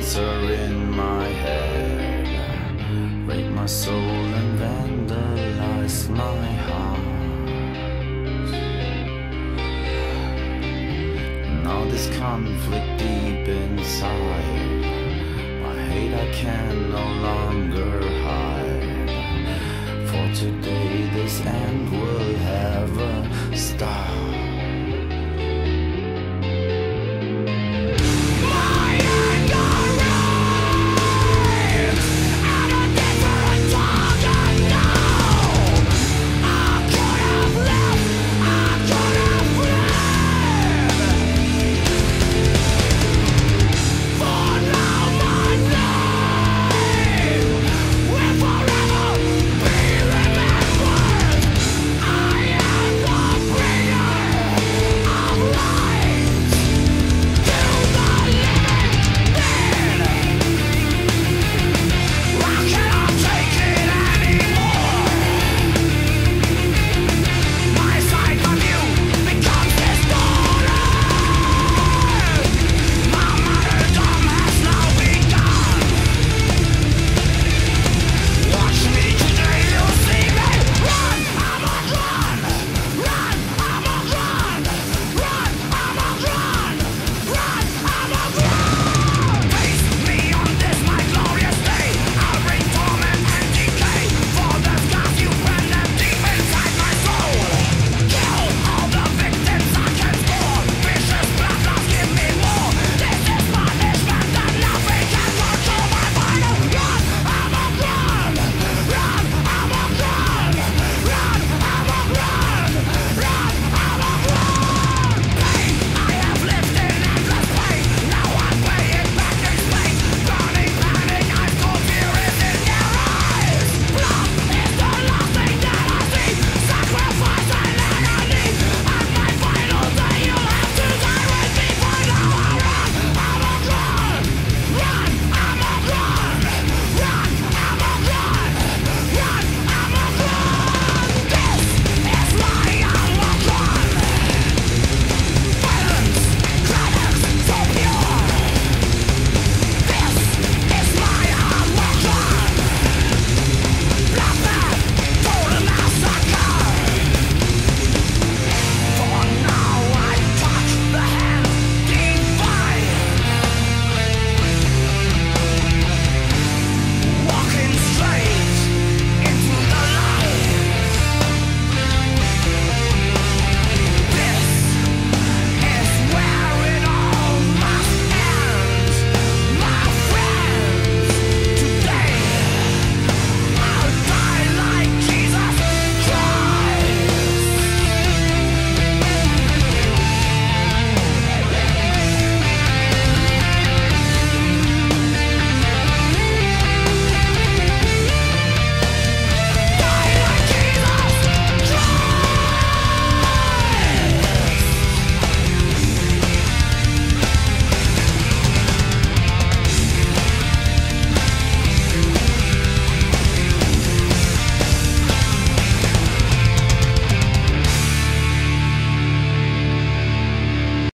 are in my head. Rape my soul and vandalize my heart. Now this conflict deep inside. My hate I can no longer hide. For today this end will have a start.